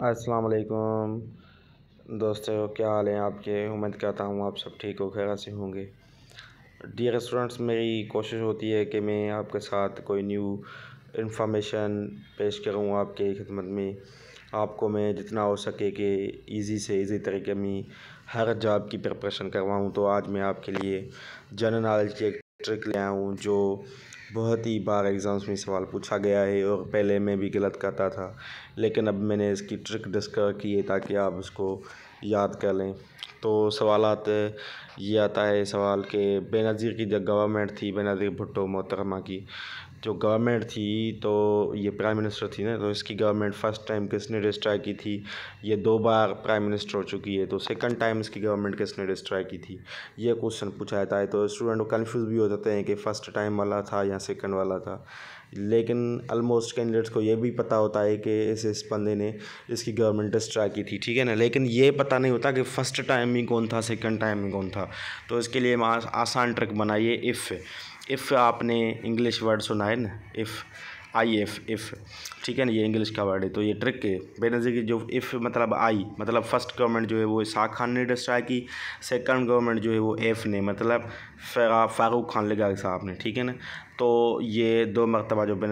السلام علیکم۔ دوستو، کیا حال ہیں آپ کے؟ امید کرتا ہوں آپ سب ٹھیک ہو خیر سے ہوں گے۔ ڈیئر اسٹوڈنٹس میری کوشش ہوتی ہے کہ میں آپ کے ساتھ کوئی نیو انفارمیشن پیش کروں آپ کے خدمت میں۔ آپ کو میں جتنا ہو سکے کہ ایزی سے ایزی طریقے میں ہر جاب کی پریپریشن کرواؤں۔ تو آج میں آپ کے لیے جنرل نالج کی ایک ٹرک لے آؤں، جو بہت ہی بار ایگزامس میں سوال پوچھا گیا ہے اور پہلے میں بھی غلط کرتا تھا۔ لیکن اب میں نے اس کی ٹرک ڈسکور کی ہے تاکہ آپ اس کو یاد کر لیں۔ تو سوالات یہ آتا ہے، سوال کہ بے نظیر کی جو گورنمنٹ تھی، بے نظیر بھٹو محترمہ کی۔ جو گورنمنٹ تھی تو یہ پرائم منسٹر تھی نا، تو اس کی گورنمنٹ فرسٹ ٹائم کس نے ڈسٹرائی کی تھی؟ یہ دو بار پرائم منسٹر ہو چکی ہے، تو سیکنڈ ٹائم اس کی گورنمنٹ کس نے ڈسٹرائی کی تھی؟ یہ کوشچن پوچھا جاتا ہے، تو اسٹوڈنٹ کنفیوز بھی ہو جاتے ہیں کہ فرسٹ ٹائم والا تھا یا سیکنڈ والا تھا۔ لیکن آلموسٹ کینڈیڈیٹس کو یہ بھی پتہ ہوتا ہے کہ اس اس بندے نے اس کی گورنمنٹ ڈسٹرائی کی تھی، ٹھیک ہے نا؟ لیکن یہ پتہ نہیں ہوتا کہ فرسٹ ٹائم میں کون تھا سیکنڈ ٹائم میں کون تھا۔ تو اس کے لیے آسان ٹرک بنائیے ایف ایف آپ نے انگلش ورڈ سنا ہے نا ایف آئی ایف ایف ٹھیک ہے نا، یہ انگلش کا ورڈ ہے، تو یہ ٹرک ہے۔ بے نظیر کی جو ایف مطلب آئی مطلب فرسٹ گورنمنٹ جو ہے وہ اسحاق خان نے ڈسٹرائی کی سیکنڈ گورنمنٹ جو ہے وہ ایف نے مطلب فاروق خان لگا صاحب نے، ٹھیک ہے نا۔ تو یہ دو مرتبہ جو بے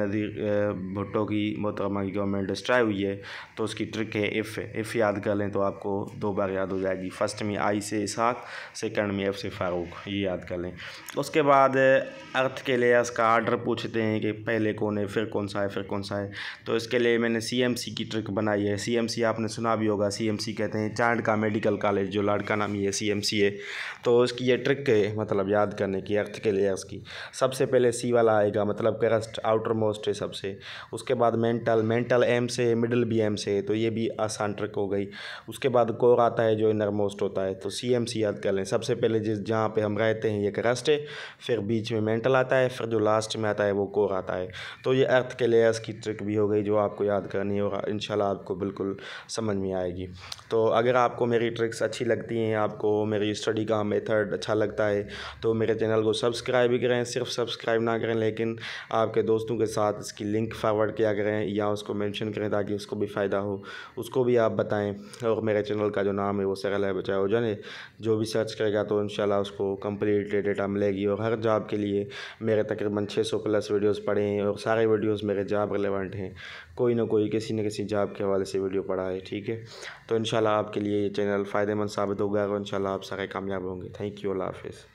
بھٹو کی محترمہ کی گورنمنٹ ڈسٹرائی ہوئی ہے، تو اس کی ٹرک ہے ایف ہے ایف یاد کر لیں تو آپ کو دو بار یاد ہو جائے گی۔ فرسٹ میں آئی سے اسحاق سیکنڈ میں ایف سے فاروق، یہ یاد کر لیں۔ اس کے بعد ارتھ کے لیے اس کا آرڈر پوچھتے ہیں کہ پہلے کون ہے، پھر کون سا ہے، پھر کون سا ہے۔ تو اس کے لیے میں نے سی ایم سی کی ٹرک بنائی ہے۔ سی ایم سی آپ نے سنا بھی ہوگا۔ سی ایم سی کہتے ہیں چانڈ کا میڈیکل کالج جو لاڑکا نامی ہے سی ایم سی ہے۔ تو اس کی یہ ٹرک ہے مطلب یاد کرنے کی ارتھ کے لیئرس کی۔ سب سے پہلے سی والا آئے گا مطلب کرسٹ آؤٹر موسٹ ہے سب سے۔ اس کے بعد مینٹل مینٹل ایم سے مڈل بی ایم سے، تو یہ بھی آسان ٹرک ہو گئی۔ اس کے بعد کور آتا ہے جو انر موسٹ ہوتا ہے، تو سی ایم سی یاد کر لیں۔ سب سے پہلے جس، جہاں پہ ہم رہتے ہیں، یہ کرسٹ ہے۔ پھر بیچ میں مینٹل آتا ہے، پھر جو لاسٹ میں آتا ہے، وہ کور آتا ہے۔ تو یہ ارتھ کے لیئرس کی ٹرک بھی ہو گئی، جو آپ کو یاد کرنی ہوگا۔ ان شاء اللہ آپ کو بالکل سمجھ میں آئے گی۔ تو اگر آپ کو میری ٹرکس اچھی لگتی ہیں، آپ کو میری اسٹڈی کا میتھڈ اچھا لگتا ہے، تو میرے چینل کو سبسکرائب بھی کریں۔ صرف سبسکرائب نہ کریں، لیکن آپ کے دوستوں کے ساتھ اس کی لنک فارورڈ کیا کریں یا اس کو مینشن کریں تاکہ اس کو بھی فائدہ ہو۔ اس کو بھی آپ بتائیں۔ اور میرے چینل کا جو نام ہے وہ سرل ہے۔ بچائے ہو جانے، جو بھی سرچ کرے گا تو انشاءاللہ اس کو کمپلیٹ ڈیٹا ملے گی۔ اور ہر جاب کے لیے میرے تقریباً چھ سو پلس ویڈیوز پڑے ہیں۔ اور سارے ویڈیوز میرے جاب ریلیونٹ ہیں۔ کوئی نہ کوئی کسی نہ کسی جاب کے حوالے سے ویڈیو پڑا ہے، ٹھیک ہے؟ تو انشاءاللہ آپ کے لیے یہ چینل فائدہ مند ثابت ہوگا۔ اور انشاءاللہ آپ سارے کامیاب ہوں گے۔ تھینک یو اللہ حافظ۔